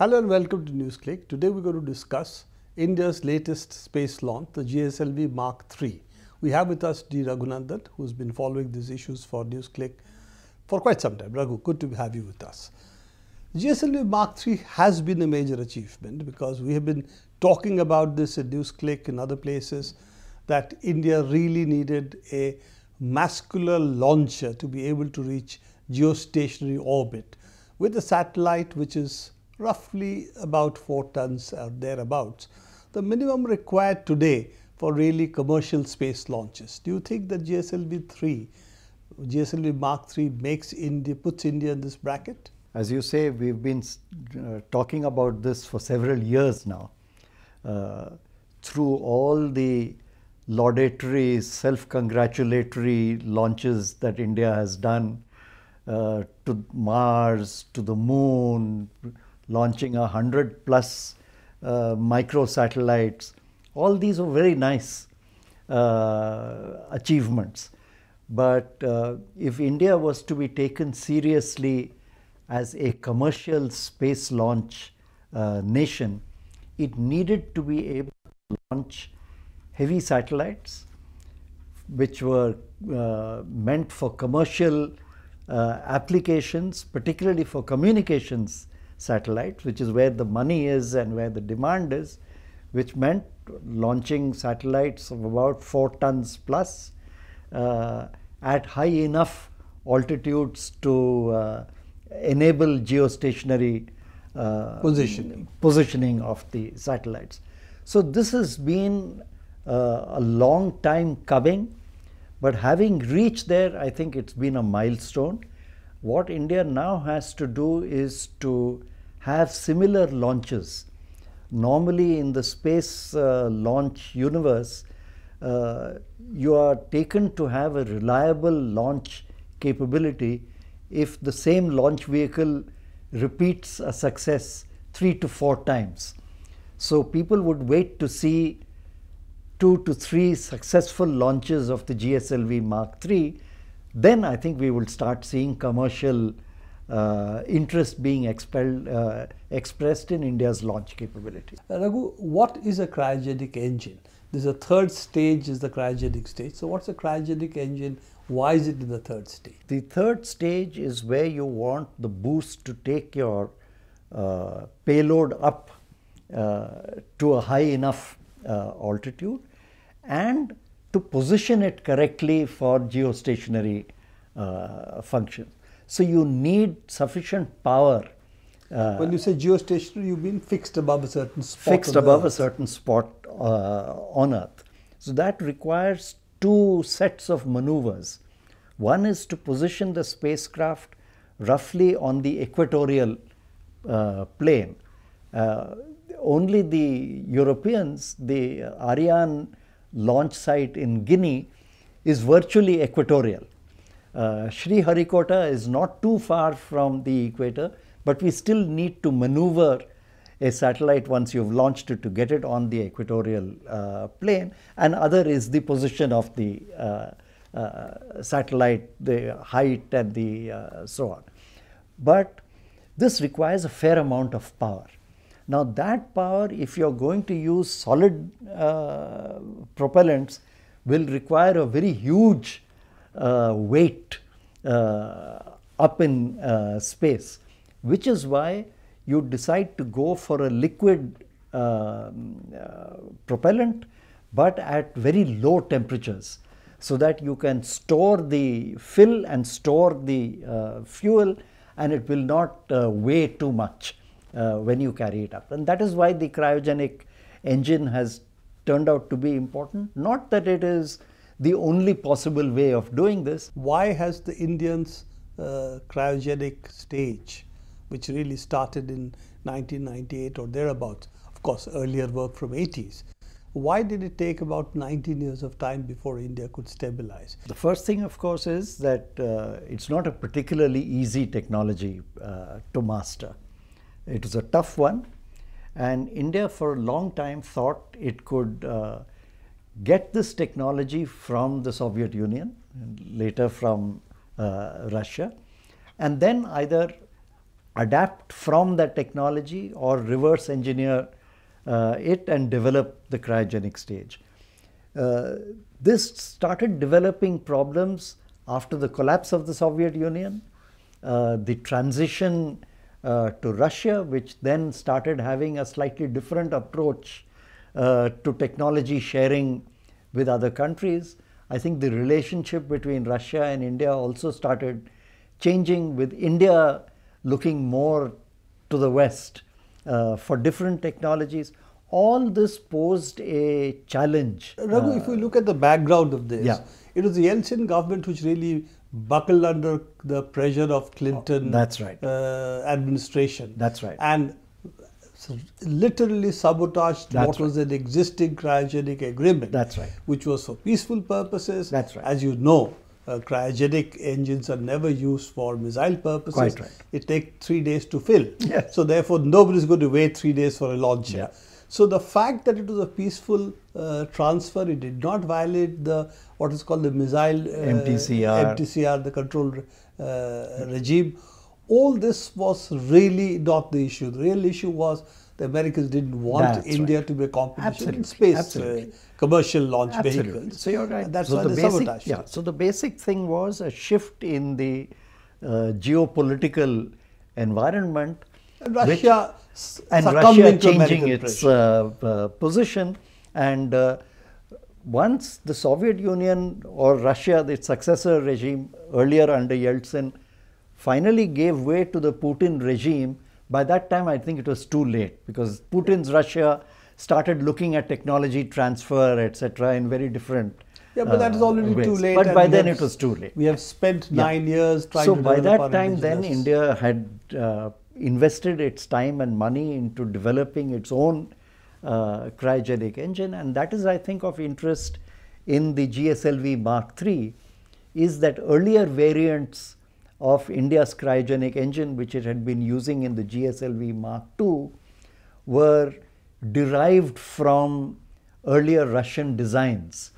Hello and welcome to NewsClick. Today we're going to discuss India's latest space launch, the GSLV Mark III. We have with us D. Raghunandan, who's been following these issues for NewsClick for quite some time. Raghu, good to have you with us. GSLV Mark III has been a major achievement because we have been talking about this at NewsClick and other places that India really needed a masculine launcher to be able to reach geostationary orbit with a satellite which is roughly about 4 tons or thereabouts, the minimum required today for really commercial space launches. Do you think that GSLV 3, GSLV Mark 3 makes India, puts India in this bracket? As you say, we've been uh, talking about this for several years now. Uh, through all the laudatory, self-congratulatory launches that India has done uh, to Mars, to the moon, launching a hundred plus uh, micro satellites. All these are very nice uh, achievements. But uh, if India was to be taken seriously as a commercial space launch uh, nation, it needed to be able to launch heavy satellites which were uh, meant for commercial uh, applications, particularly for communications satellites, which is where the money is and where the demand is, which meant launching satellites of about 4 tons plus uh, at high enough altitudes to uh, enable geostationary uh, positioning. positioning of the satellites. So this has been uh, a long time coming, but having reached there, I think it's been a milestone. What India now has to do is to have similar launches. Normally in the space uh, launch universe, uh, you are taken to have a reliable launch capability if the same launch vehicle repeats a success three to four times. So people would wait to see two to three successful launches of the GSLV Mark III. Then I think we will start seeing commercial uh, interest being expelled, uh, expressed in India's launch capability. Uh, Raghu, what is a cryogenic engine? There's a third stage is the cryogenic stage. So what's a cryogenic engine? Why is it in the third stage? The third stage is where you want the boost to take your uh, payload up uh, to a high enough uh, altitude and to position it correctly for geostationary uh, functions. So you need sufficient power. Uh, when you say geostationary, you mean fixed above a certain spot? Fixed above a certain spot uh, on Earth. So that requires two sets of maneuvers. One is to position the spacecraft roughly on the equatorial uh, plane. Uh, only the Europeans, the Ariane launch site in Guinea, is virtually equatorial. Uh, Sriharikota is not too far from the equator, but we still need to maneuver a satellite once you've launched it to get it on the equatorial uh, plane and other is the position of the uh, uh, satellite, the height and the uh, so on. But this requires a fair amount of power. Now that power if you're going to use solid uh, propellants will require a very huge weight up in space which is why you decide to go for a liquid uh, uh, propellant but at very low temperatures so that you can store the fill and store the uh, fuel and it will not uh, weigh too much uh, when you carry it up. And that is why the cryogenic engine has turned out to be important. Not that it is the only possible way of doing this why has the indians uh, cryogenic stage which really started in 1998 or thereabouts. Of course, earlier work from 80s. Why did it take about 19 years of time before India could stabilize? The first thing, of course, is that uh, it's not a particularly easy technology uh, to master. It is a tough one, and India for a long time thought it could uh, get this technology from the Soviet Union, later from uh, Russia, and then either adapt from that technology or reverse engineer uh, it and develop the cryogenic stage. Uh, this started developing problems after the collapse of the Soviet Union, uh, the transition uh, to Russia, which then started having a slightly different approach uh, to technology sharing with other countries. I think the relationship between Russia and India also started changing with India looking more to the West uh, for different technologies. All this posed a challenge. Raghu, if we look at the background of this, Yeah. it was the Yeltsin government which really buckled under the pressure of Clinton That's right. uh, administration. That's right. And literally sabotaged That's what was an existing cryogenic agreement. That's right. Which was for peaceful purposes. That's right. As you know, uh, cryogenic engines are never used for missile purposes. Quite right. It takes three days to fill. Yes. So therefore, nobody is going to wait three days for a launcher. Yeah. So the fact that it was a peaceful uh, transfer, it did not violate the what is called the missile uh, MTCR. MTCR, the control uh, regime. All this was really not the issue. The real issue was the Americans didn't want That's India right. to be a competition in Absolutely. space uh, commercial launch Absolutely. vehicles. So you're right. And that's so why the they basic, sabotaged yeah. So the basic thing was a shift in the uh, geopolitical environment. And which- Russia s- and Russia changing its uh, uh, position. And uh, once the Soviet Union or Russia, the successor regime earlier under Yeltsin, finally gave way to the Putin regime, by that time I think it was too late because Putin's Russia started looking at technology transfer, etc., in very different. Yeah, but that is uh, already too late. But by then have it was too late. We have spent Yeah. nine years trying so to by that time then india had uh, invested its time and money into developing its own uh, cryogenic engine and that is i think of interest in the gslv mark iii is that earlier variants of india's cryogenic engine which it had been using in the gslv mark ii were derived from earlier russian designs.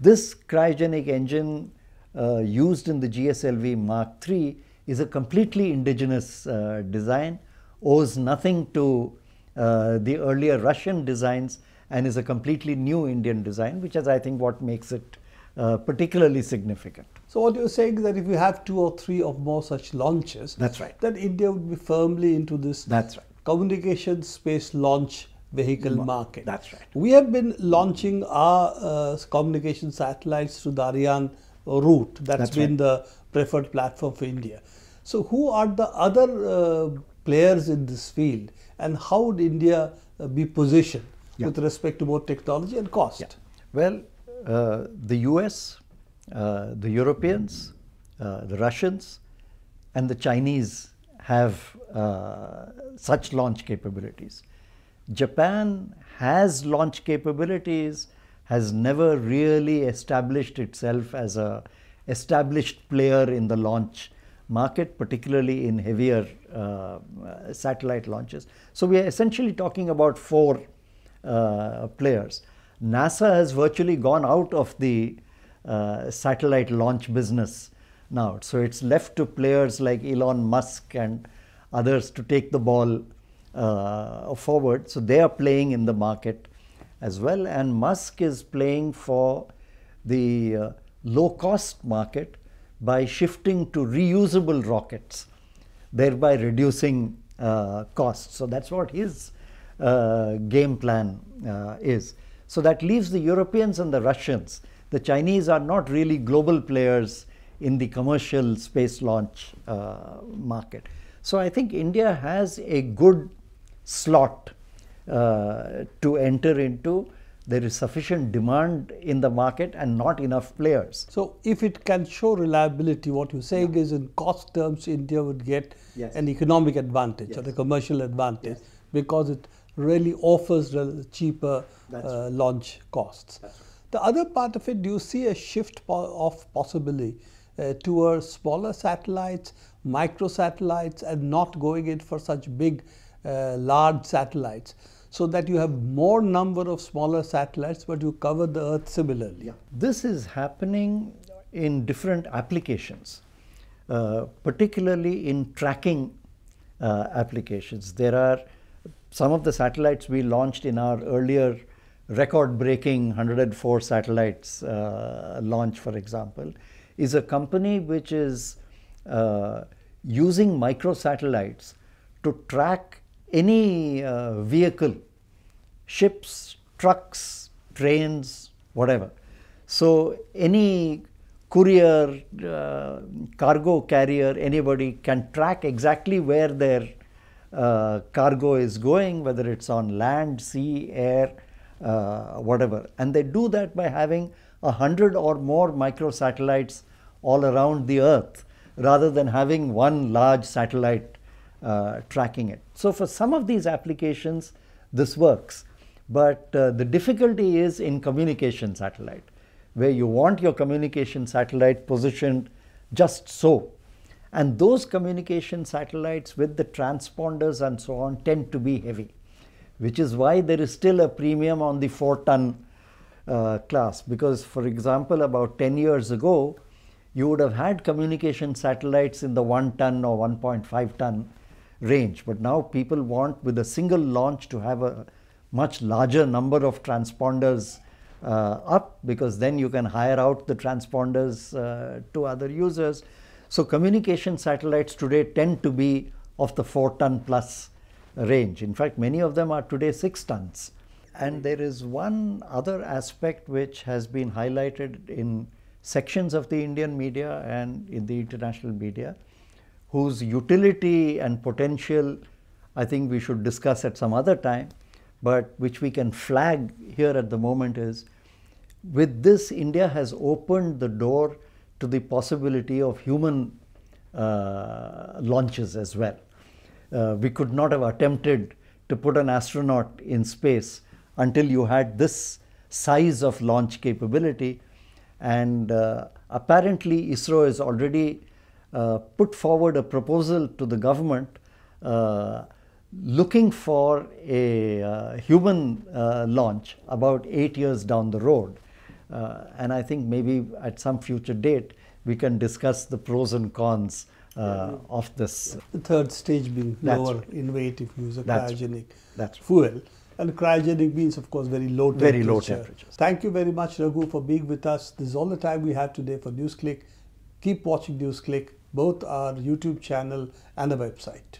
This cryogenic engine uh, used in the GSLV Mark III is a completely indigenous uh, design, owes nothing to uh, the earlier Russian designs, and is a completely new Indian design, which is, I think, what makes it uh, particularly significant. So what you're saying is that if you have two or three or more such launches, That's right. then India would be firmly into this That's right. communication space launch vehicle market. that's right. We have been launching our uh, communication satellites through the Ariane route. That's That's been right. the preferred platform for India. So who are the other uh, players in this field and how would India uh, be positioned Yeah. with respect to both technology and cost? Yeah. Well, the US, uh, the Europeans, uh, the Russians, and the Chinese have uh, such launch capabilities. Japan has launch capabilities, has never really established itself as a established player in the launch market, particularly in heavier uh, satellite launches. So we are essentially talking about four uh, players. NASA has virtually gone out of the uh, satellite launch business now. So it's left to players like Elon Musk and others to take the ball uh, forward. So they are playing in the market as well. And Musk is playing for the uh, low cost market by shifting to reusable rockets, thereby reducing uh, costs. So that's what his uh, game plan uh, is. So that leaves the Europeans and the Russians. The Chinese are not really global players in the commercial space launch uh, market. So I think India has a good slot uh, to enter into. There is sufficient demand in the market and not enough players. So if it can show reliability, what you're saying is in cost terms, India would get Yes. an economic advantage or Yes. a commercial advantage because it really offers cheaper uh, launch costs. The other part of it, do you see a shift po- of possibly uh, towards smaller satellites, micro satellites, and not going in for such big, uh, large satellites? So that you have more number of smaller satellites, but you cover the Earth similarly. This is happening in different applications, uh, particularly in tracking uh, applications. There are some of the satellites we launched in our earlier record breaking 104 satellites uh, launch, for example, is a company which is uh, using microsatellites to track any uh, vehicle, ships, trucks, trains, whatever. So, any courier, uh, cargo carrier, anybody can track exactly where their uh, cargo is going, whether it's on land, sea, air, uh, whatever. And they do that by having a hundred or more microsatellites all around the earth rather than having one large satellite uh, tracking it. So, for some of these applications, this works. But uh, the difficulty is in communication satellite, where you want your communication satellite positioned just so. And those communication satellites with the transponders and so on tend to be heavy, which is why there is still a premium on the 4 ton uh, class. Because, for example, about 10 years ago, you would have had communication satellites in the 1 ton or 1.5 ton range. But now people want, with a single launch, to have a much larger number of transponders uh, up because then you can hire out the transponders uh, to other users. So, communication satellites today tend to be of the 4 ton plus range. In fact, many of them are today 6 tons. And there is one other aspect which has been highlighted in sections of the Indian media and in the international media, whose utility and potential I think we should discuss at some other time but which we can flag here at the moment is with this, India has opened the door to the possibility of human uh, launches as well. Uh, we could not have attempted to put an astronaut in space until you had this size of launch capability. And uh, apparently, ISRO has already uh, put forward a proposal to the government uh, looking for a uh, human launch about eight years down the road. Uh, and I think maybe at some future date we can discuss the pros and cons uh, of this. The third stage being That's lower right. in weight if you use a That's cryogenic That's right. fuel. And cryogenic means, of course, very low temperature. Very low temperatures. Thank you very much, Raghu, for being with us. This is all the time we have today for NewsClick. Keep watching NewsClick, both our YouTube channel and our website.